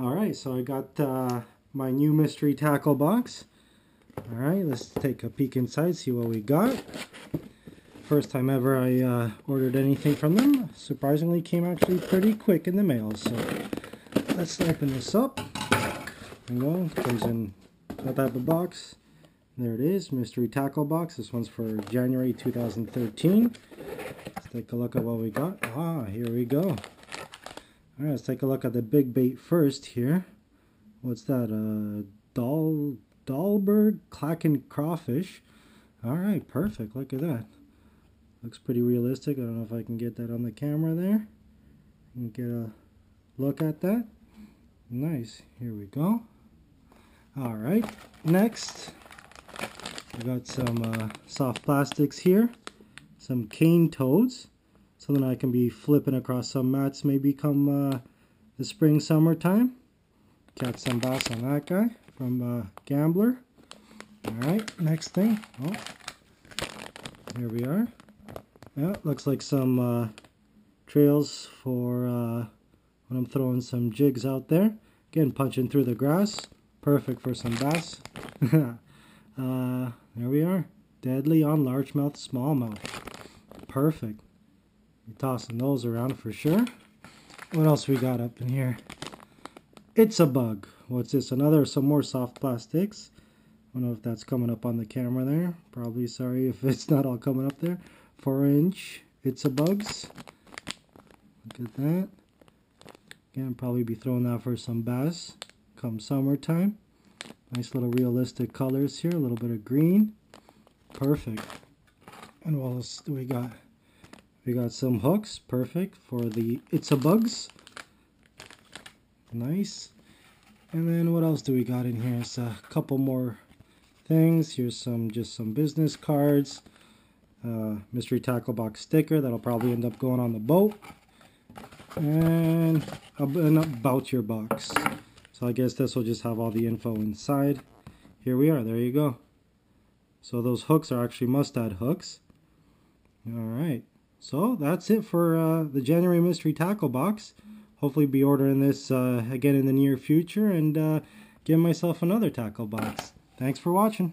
Alright, so I got uh, my new mystery tackle box. Alright, let's take a peek inside, see what we got. First time ever I uh, ordered anything from them. Surprisingly came actually pretty quick in the mail. So let's open this up. You know, comes in that type of box. There it is, mystery tackle box. This one's for January 2013. Let's take a look at what we got. Ah, here we go. Alright, let's take a look at the big bait first here. What's that? Uh, Doll, Dahlberg Clackin' Crawfish. Alright, perfect. Look at that. Looks pretty realistic. I don't know if I can get that on the camera there. You can get a look at that. Nice. Here we go. Alright, next we got some uh, soft plastics here. Some cane toads. Something I can be flipping across some mats maybe come uh, the spring, summertime. Catch some bass on that guy from uh, Gambler. Alright, next thing. Oh, here we are. Yeah, looks like some uh, trails for uh, when I'm throwing some jigs out there. Again, punching through the grass. Perfect for some bass. uh, there we are. Deadly on largemouth, smallmouth. Perfect. Tossing those around for sure. What else we got up in here? It's a bug. What's this? Another, some more soft plastics. I don't know if that's coming up on the camera there. Probably sorry if it's not all coming up there four inch it's a bugs look at that again probably be throwing that for some bass come summertime nice little realistic colors here a little bit of green perfect and what else do we got we got some hooks perfect for the it's a bugs. Nice. And then what else do we got in here? It's a couple more things. Here's some just some business cards. Uh, mystery tackle box sticker. That'll probably end up going on the boat. And an about your box. So I guess this will just have all the info inside. Here we are. There you go. So those hooks are actually mustad hooks. Alright so that's it for uh, the January mystery tackle box. Hopefully be ordering this uh, again in the near future and uh, give myself another tackle box. Thanks for watching